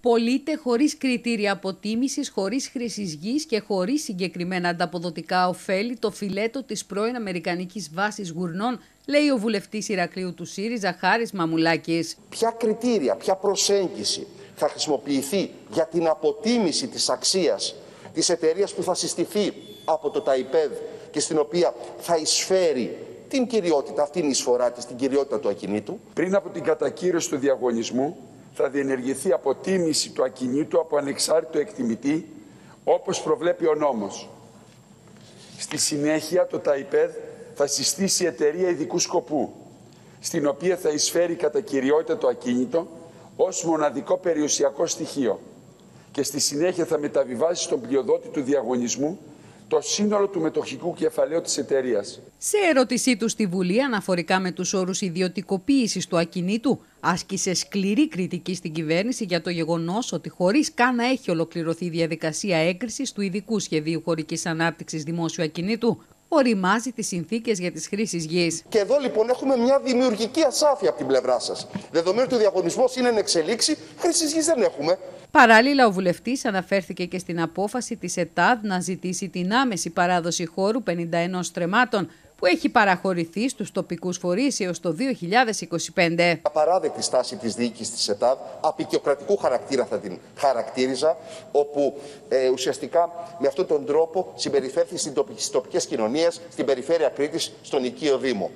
Πωλείται χωρίς κριτήρια αποτίμησης, χωρίς χρήσης γης και χωρίς συγκεκριμένα ανταποδοτικά ωφέλη το φιλέτο της πρώην Αμερικανικής βάσης γουρνών, λέει ο βουλευτής Ηρακλείου του ΣΥΡΙΖΑ Χάρης Μαμουλάκης. Ποια κριτήρια, ποια προσέγγιση θα χρησιμοποιηθεί για την αποτίμηση της αξίας της εταιρείας που θα συστηθεί από το ΤΑΙΠΕΔ και στην οποία θα εισφέρει την κυριότητα, αυτήν η εισφορά της, την κυριότητα του ακινήτου; Πριν από την κατακύρωση του διαγωνισμού, θα διενεργηθεί αποτίμηση του ακινήτου από ανεξάρτητο εκτιμητή, όπως προβλέπει ο νόμος. Στη συνέχεια, το ΤΑΙΠΕΔ θα συστήσει εταιρεία ειδικού σκοπού, στην οποία θα εισφέρει κατά κυριότητα το ακίνητο ως μοναδικό περιουσιακό στοιχείο και στη συνέχεια θα μεταβιβάσει στον πλειοδότη του διαγωνισμού το σύνολο του μετοχικού κεφαλαίου της εταιρείας. Σε ερώτησή του στη Βουλή αναφορικά με τους όρους ιδιωτικοποίησης του ακινήτου, άσκησε σκληρή κριτική στην κυβέρνηση για το γεγονός ότι χωρίς καν να έχει ολοκληρωθεί η διαδικασία έγκρισης του ειδικού σχεδίου χωρικής ανάπτυξης δημόσιου ακινήτου, οριμάζει τις συνθήκες για τις χρήσεις γης. Και εδώ λοιπόν έχουμε μια δημιουργική ασάφεια από την πλευρά σας. Δεδομένου ότι ο διαγωνισμός είναι εν εξελίξη, χρήση γης δεν έχουμε. Παράλληλα, ο βουλευτής αναφέρθηκε και στην απόφαση της ΕΤΑΔ να ζητήσει την άμεση παράδοση χώρου 51 στρεμάτων που έχει παραχωρηθεί στους τοπικούς φορείς έως το 2025. Απαράδεκτη στάση της διοίκησης της ΕΤΑΔ, απεικιοκρατικού χαρακτήρα θα την χαρακτήριζα, όπου ε, ουσιαστικά με αυτόν τον τρόπο συμπεριφέρθη στις τοπικές κοινωνίες, στην περιφέρεια Κρήτης, στον οικείο Δήμο.